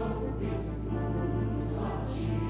so it goes, touching.